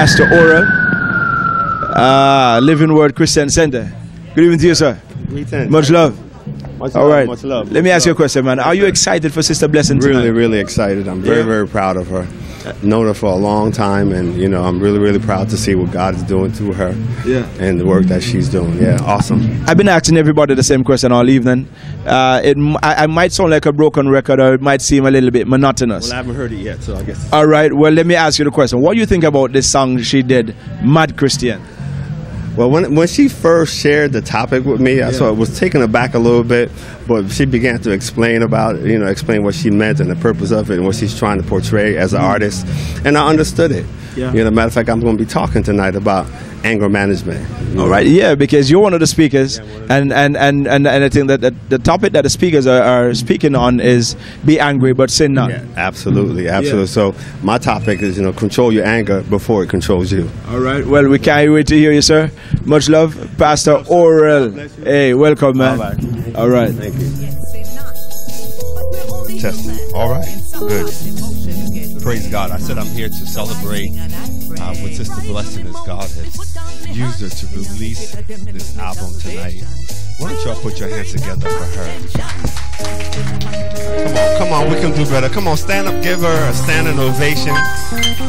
Pastor Oral, uh, Living Word Christian Center. Good evening to you, sir. Greetings. Much love. Much All love, right. Much love. Let me ask you a question, man. Are you excited for Sister Blessing tonight? Really, really excited. I'm very, Yeah. very proud of her. Known her for a long time, and you know, I'm really, really proud to see what God is doing through her. Yeah. And the work that she's doing. Yeah, awesome. I've been asking everybody the same question all evening. Uh, it, m- I, I might sound like a broken record, or it might seem a little bit monotonous. Well, I haven't heard it yet, so I guess. All right. Well, let me ask you the question. What do you think about this song she did, "Mad Christian"? Well, when when she first shared the topic with me, I sort of was taken aback a little bit, but she began to explain about it, you know, explain what she meant and the purpose of it and what she's trying to portray as an mm-hmm. artist, and I understood it. Yeah. You know, matter of fact, I'm going to be talking tonight about anger management. All right, yeah, because you're one of the speakers, and and and and, and I think that the, the topic that the speakers are, are speaking on is be angry but sin not. Yeah, absolutely, absolutely. So my topic is, you know, control your anger before it controls you. All right. Well, we can't wait to hear you, sir. Much love, Pastor Oral. Hey, welcome, man. All right. All right. Thank you. Testing. All right. Good. Praise God. I said I'm here to celebrate uh, with Sister Blessing as God has used her to release this album tonight. Why don't y'all put your hands together for her? Come on, come on, we can do better. Come on, stand up, give her a standing ovation.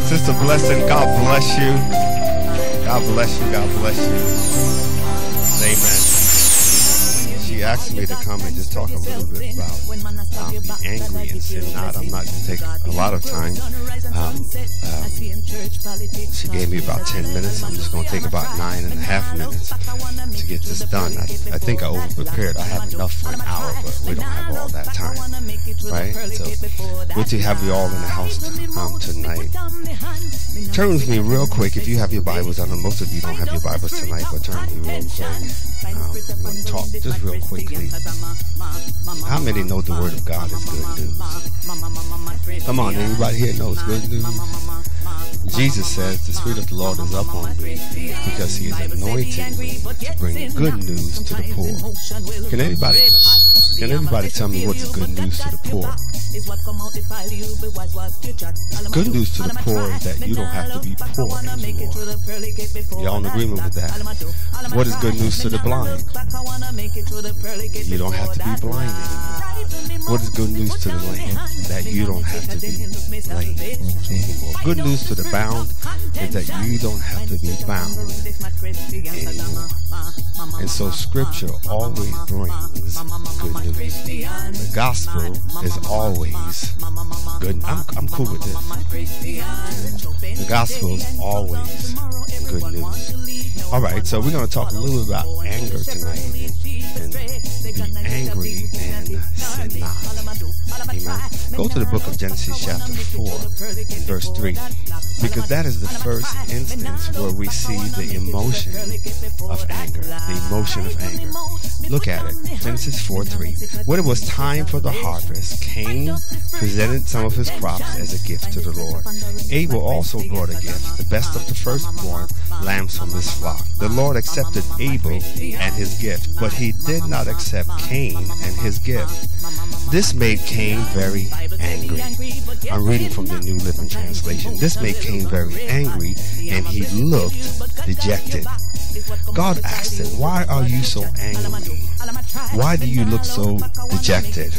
Sister Blessing, God bless you. God bless you, God bless you. She asked me to come and just talk a little bit about um, be angry and sin not. I'm not going to take a lot of time. Um, um, she gave me about 10 minutes. I'm just going to take about nine and a half minutes to get this done. I, I think I over prepared. I have enough for an hour, but we don't have all that time. Right? So, good to have you all in the house um, tonight. Turn with me real quick. If you have your Bibles, I know most of you don't have your Bibles tonight, but turn with me real quick. Um, I'm going to talk just real quickly. How many know the Word of God is good news? Come on, everybody here knows good news. Jesus says, The Spirit of the Lord is up on me because He is anointing me to bring good news to the poor. Can anybody, can anybody tell me what's good news to the poor? Good news to the poor is that you don't have to be poor anymore. Y'all in agreement with that? What is good news to the blind? You don't have to be blind anymore. What is good news to the lame? That you don't have to be lame anymore. Good news to the bound is that you don't have to be bound anymore. And so scripture always brings good news. The gospel is always good. I'm, I'm cool with this. The gospel is always good news. All right, so we're going to talk a little about anger tonight and, be angry and sin not. Amen. Go to the book of Genesis chapter 4 and verse 3 because that is the first instance where we see the emotion of anger. The emotion of anger. Look at it. Genesis 4 3. When it was time for the harvest, Cain presented some of his crops as a gift to the Lord. Abel also brought a gift, the best of the firstborn lambs from his flock. The Lord accepted Abel and his gift, but he did not accept Cain and his gift. This made Cain very angry. I'm reading from the New Living Translation. This made Cain very angry, and he looked dejected. God asked him, Why are you so angry? Why do you look so dejected?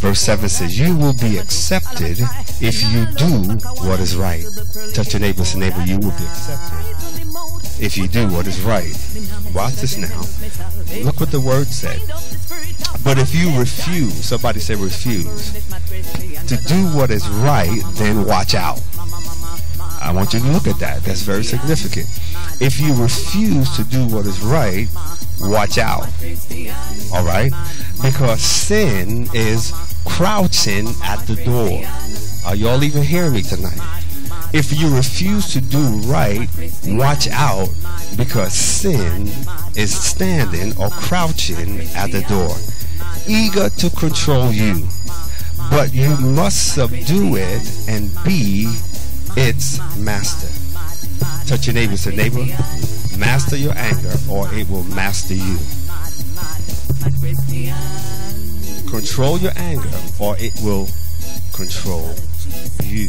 Verse 7 says, You will be accepted if you do what is right. Touch your neighbor, say, neighbor, you will be accepted if you do what is right. Watch this now. Look what the word said. But if you refuse, somebody say refuse, to do what is right, then watch out. I want you to look at that. That's very significant. If you refuse to do what is right, watch out. All right? Because sin is crouching at the door. Are y'all even hearing me tonight? If you refuse to do right, watch out because sin is standing or crouching at the door, eager to control you. But you must subdue it and be its master. Touch your neighbor, say, neighbor, master your anger or it will master you. Control your anger or it will control you.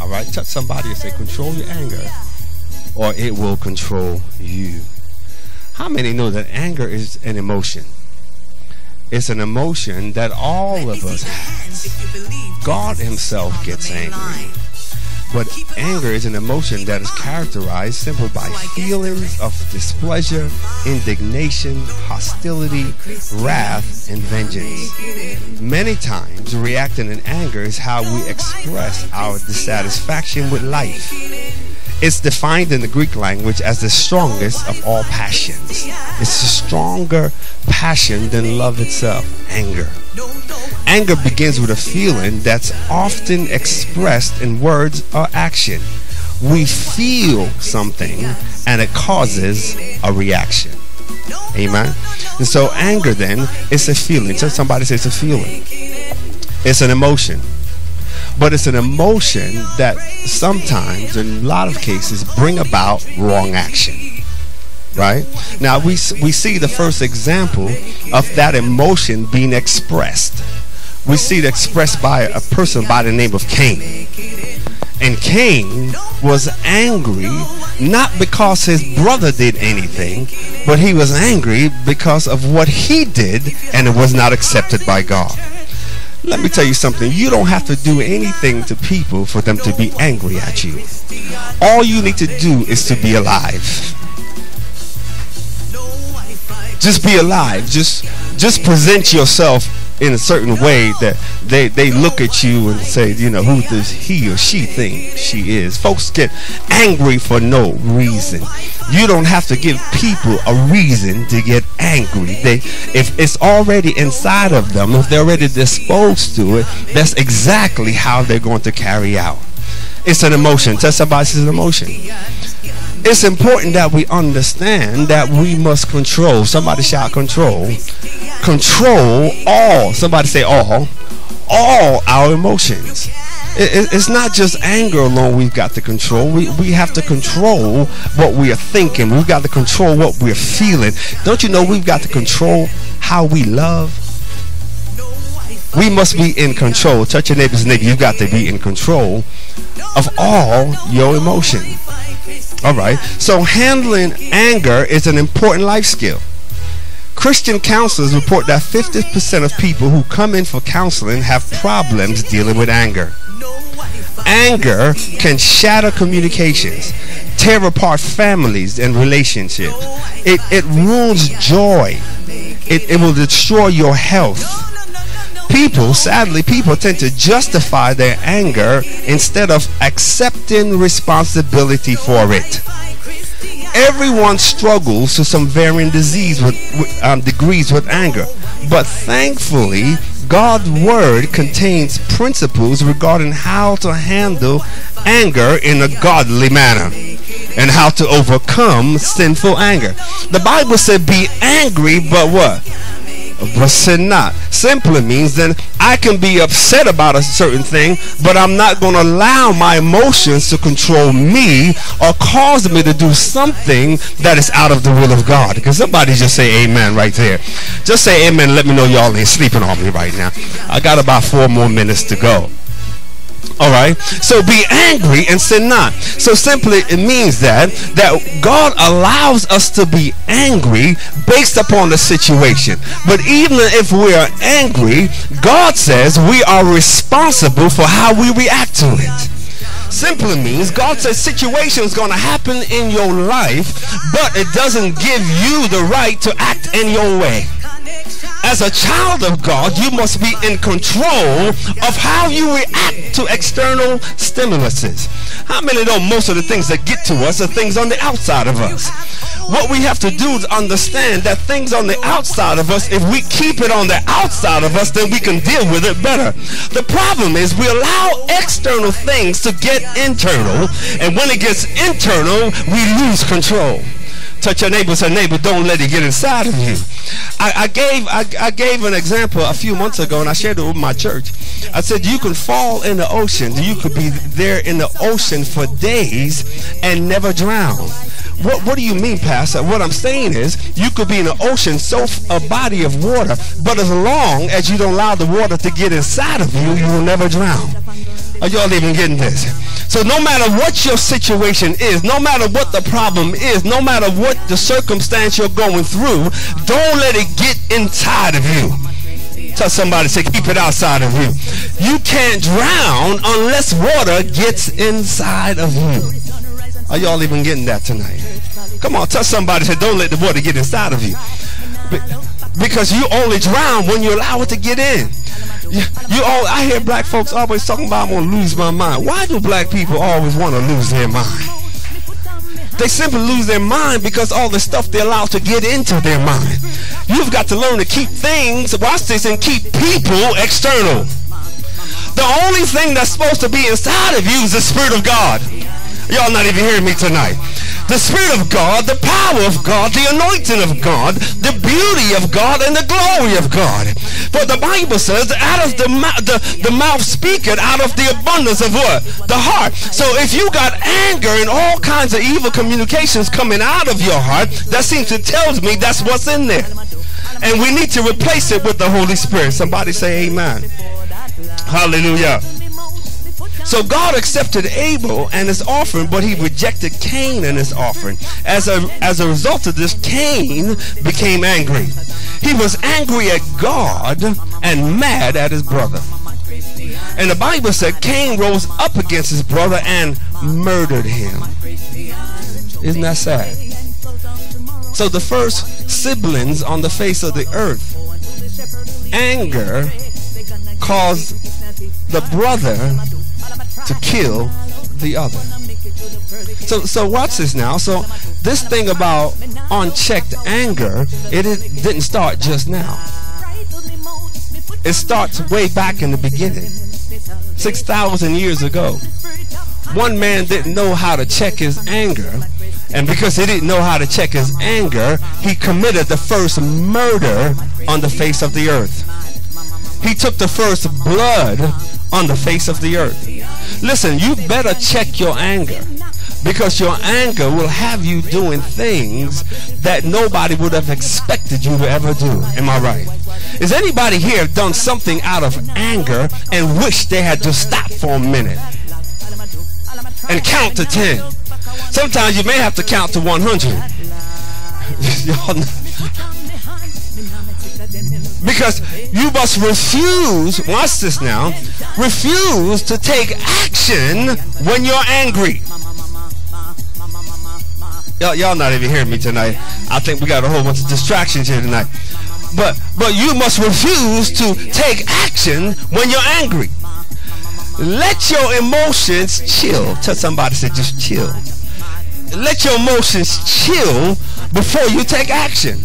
All right, touch somebody and say, control your anger or it will control you. How many know that anger is an emotion? It's an emotion that all of us have. God Himself gets angry. But anger is an emotion that is characterized simply by feelings of displeasure, indignation, hostility, wrath, and vengeance. Many times, reacting in anger is how we express our dissatisfaction with life. It's defined in the Greek language as the strongest of all passions. It's a stronger passion than love itself, anger. Anger begins with a feeling that's often expressed in words or action. We feel something and it causes a reaction. Amen. And so anger then is a feeling. So somebody says it's a feeling. It's an emotion but it's an emotion that sometimes, in a lot of cases, bring about wrong action. Right now, we we see the first example of that emotion being expressed. We see it expressed by a person by the name of Cain. And Cain was angry not because his brother did anything, but he was angry because of what he did and it was not accepted by God. Let me tell you something. You don't have to do anything to people for them to be angry at you. All you need to do is to be alive. Just be alive. Just just present yourself in a certain way that they, they look at you and say, you know, who does he or she think she is? Folks get angry for no reason. You don't have to give people a reason to get angry. They if it's already inside of them, if they're already disposed to it, that's exactly how they're going to carry out. It's an emotion. Tell somebody it's an emotion it's important that we understand that we must control. Somebody shout control. Control all. Somebody say all. All our emotions. It, it, it's not just anger alone we've got to control. We, we have to control what we are thinking. We've got to control what we're feeling. Don't you know we've got to control how we love? We must be in control. Touch your neighbor's neighbor. You've got to be in control of all your emotion. All right. So handling anger is an important life skill. Christian counselors report that 50% of people who come in for counseling have problems dealing with anger. Anger can shatter communications, tear apart families and relationships. It, it ruins joy. It, it will destroy your health. People, sadly, people tend to justify their anger instead of accepting responsibility for it. Everyone struggles to some varying disease with, um, degrees with anger, but thankfully, God's word contains principles regarding how to handle anger in a godly manner and how to overcome sinful anger. The Bible said, "Be angry, but what? But sin not. Simply means then I can be upset about a certain thing, but I'm not going to allow my emotions to control me or cause me to do something that is out of the will of God. Because somebody just say amen right there. Just say amen. Let me know y'all ain't sleeping on me right now. I got about four more minutes to go. All right. So be angry and sin not. So simply it means that that God allows us to be angry based upon the situation. But even if we are angry, God says we are responsible for how we react to it simply means God says situations going to happen in your life, but it doesn't give you the right to act in your way as a child of God, you must be in control of how you react to external stimuluses. How many know most of the things that get to us are things on the outside of us? What we have to do is understand that things on the outside of us, if we keep it on the outside of us, then we can deal with it better. The problem is we allow external things to get internal, and when it gets internal, we lose control touch your neighbor say neighbor don't let it get inside of you. I, I gave I, I, gave an example a few months ago and I shared it with my church. I said you can fall in the ocean. You could be there in the ocean for days and never drown. What, what do you mean pastor? What I'm saying is you could be in the ocean so a body of water but as long as you don't allow the water to get inside of you you will never drown Are y'all even getting this? So no matter what your situation is, no matter what the problem is, no matter what the circumstance you're going through, don't let it get inside of you. Tell somebody, say, keep it outside of you. You can't drown unless water gets inside of you. Are y'all even getting that tonight? Come on, tell somebody, say, don't let the water get inside of you. Because you only drown when you allow it to get in. You, all, I hear black folks always talking about I'm gonna lose my mind. Why do black people always want to lose their mind? They simply lose their mind because all the stuff they allow to get into their mind. You've got to learn to keep things, watch this, and keep people external. The only thing that's supposed to be inside of you is the Spirit of God. Y'all not even hearing me tonight the Spirit of God, the power of God, the anointing of God, the beauty of God, and the glory of God. For the Bible says, out of the, the, the mouth speaketh, out of the abundance of what? The heart. So if you got anger and all kinds of evil communications coming out of your heart, that seems to tells me that's what's in there. And we need to replace it with the Holy Spirit. Somebody say amen. Hallelujah. So God accepted Abel and his offering, but he rejected Cain and his offering. As a, as a result of this, Cain became angry. He was angry at God and mad at his brother. And the Bible said Cain rose up against his brother and murdered him. Isn't that sad? So the first siblings on the face of the earth, anger caused the brother to kill the other. So, so watch this now. So, this thing about unchecked anger, it, didn't start just now. It starts way back in the beginning, 6,000 years ago. One man didn't know how to check his anger, and because he didn't know how to check his anger, he committed the first murder on the face of the earth. He took the first blood on the face of the earth. Listen, you better check your anger because your anger will have you doing things that nobody would have expected you to ever do. Am I right? Is anybody here done something out of anger and wish they had to stop for a minute and count to 10? Sometimes you may have to count to 100. Because you must refuse, watch this now, refuse to take action when you're angry. Y'all, y'all not even hearing me tonight. I think we got a whole bunch of distractions here tonight. But but you must refuse to take action when you're angry. Let your emotions chill. Tell somebody say just chill. Let your emotions chill before you take action.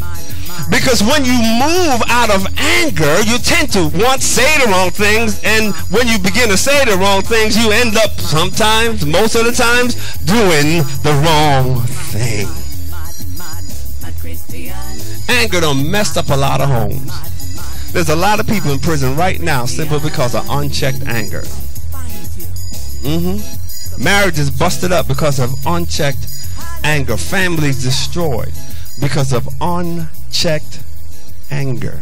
Because when you move out of anger, you tend to once say the wrong things, and when you begin to say the wrong things, you end up sometimes, most of the times, doing the wrong thing. Anger done messed up a lot of homes. There's a lot of people in prison right now simply because of unchecked anger. Mm-hmm. Marriage is busted up because of unchecked anger. Families destroyed because of unchecked anger.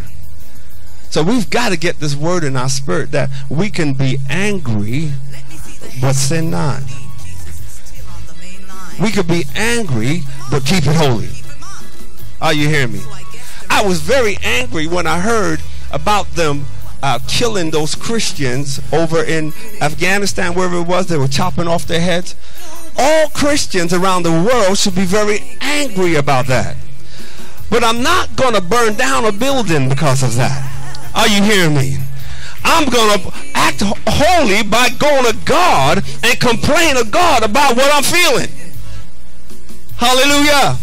So we've got to get this word in our spirit that we can be angry but sin not. We could be angry but keep it holy. Are you hearing me? I was very angry when I heard about them uh, killing those Christians over in Afghanistan, wherever it was. They were chopping off their heads. All Christians around the world should be very angry about that. But I'm not going to burn down a building because of that. Are you hearing me? I'm going to act holy by going to God and complain to God about what I'm feeling. Hallelujah.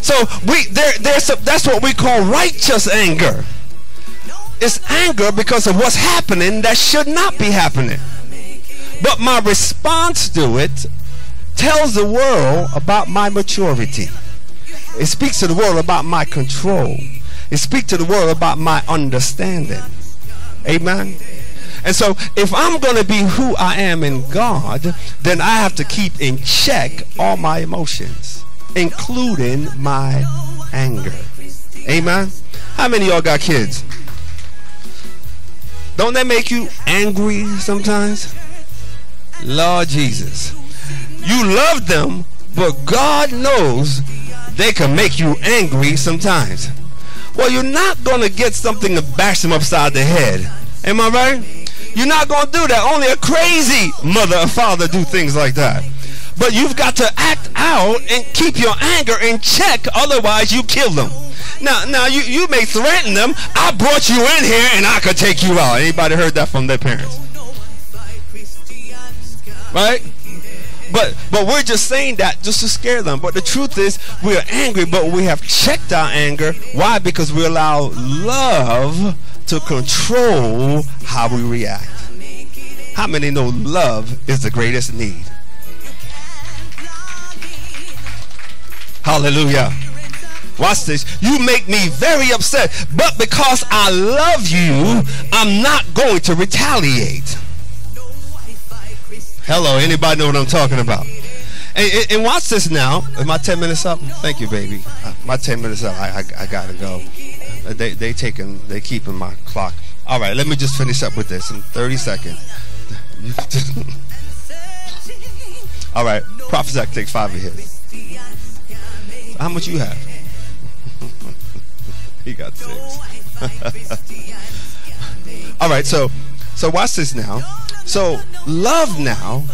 So we there there's a, that's what we call righteous anger. It's anger because of what's happening that should not be happening. But my response to it tells the world about my maturity. It speaks to the world about my control. It speaks to the world about my understanding. Amen. And so if I'm going to be who I am in God, then I have to keep in check all my emotions, including my anger. Amen. How many y'all got kids? Don't that make you angry sometimes? Lord Jesus. You love them, but God knows they can make you angry sometimes. Well, you're not going to get something to bash them upside the head. Am I right? You're not going to do that. Only a crazy mother or father do things like that. But you've got to act out and keep your anger in check. Otherwise, you kill them. Now, now you, you may threaten them. I brought you in here and I could take you out. Anybody heard that from their parents? Right? But but we're just saying that just to scare them. But the truth is we are angry, but we have checked our anger. Why? Because we allow love to control how we react. How many know love is the greatest need? Hallelujah. Watch this. You make me very upset, but because I love you, I'm not going to retaliate. Hello, anybody know what I'm talking about? And, and, and watch this now. Is my 10 minutes up? Thank you, baby. Uh, my 10 minutes up. I, I, I gotta go. Uh, they they taking they keeping my clock. All right, let me just finish up with this in 30 seconds. All right, Prophet Zach, take five of his. How much you have? he got six. All right, so so watch this now. So love now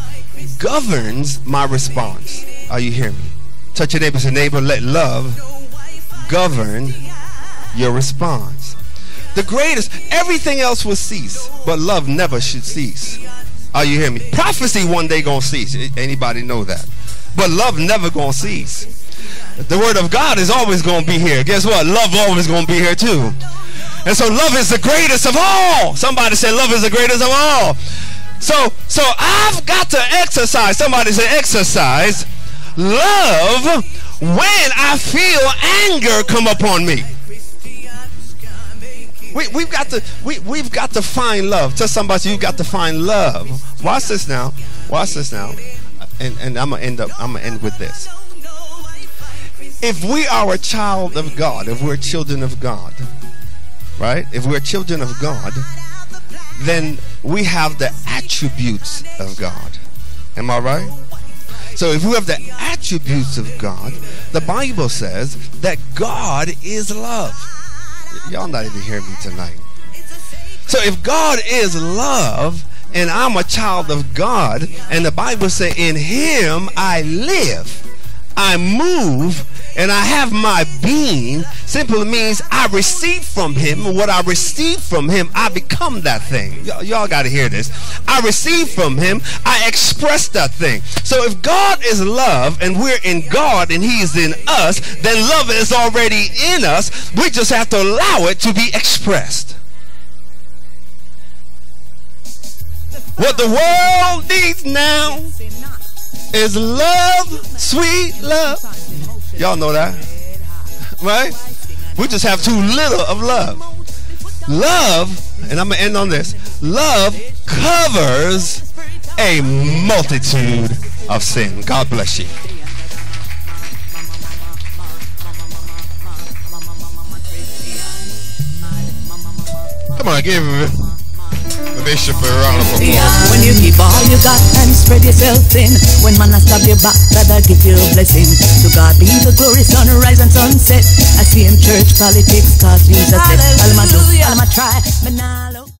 governs my response. Are you hearing me? Touch your neighbor, say neighbor, let love govern your response. The greatest, everything else will cease, but love never should cease. Are you hearing me? Prophecy one day gonna cease. Anybody know that? But love never gonna cease. The word of God is always gonna be here. Guess what? Love always gonna be here too. And so love is the greatest of all. Somebody said love is the greatest of all. So so I've got to exercise. Somebody say exercise love when I feel anger come upon me. We, we've got to we, we've got to find love. Tell somebody you've got to find love. Watch this now. Watch this now. And and I'm gonna end up I'm gonna end with this. If we are a child of God, if we're children of God, right? If we're children of God, then we have the attributes of God. Am I right? So if we have the attributes of God, the Bible says that God is love. Y'all not even hearing me tonight. So if God is love and I'm a child of God and the Bible says in him I live, I move and I have my being simply means I receive from him. What I receive from him I become that thing. Y'all got to hear this. I receive from him I express that thing. So if God is love and we're in God and he is in us then love is already in us. We just have to allow it to be expressed. What the world needs now is love sweet love Y'all know that. Right? We just have too little of love. Love, and I'm to end on this love covers a multitude of sin. God bless you. Come on, give bishop a round of applause. Yeah. When you give all you got and spread yourself thin, when man stab your back, that'll give you a blessing. To God be the glory, sunrise and sunset. I see him church politics, cause Jesus said, I'll try, but now.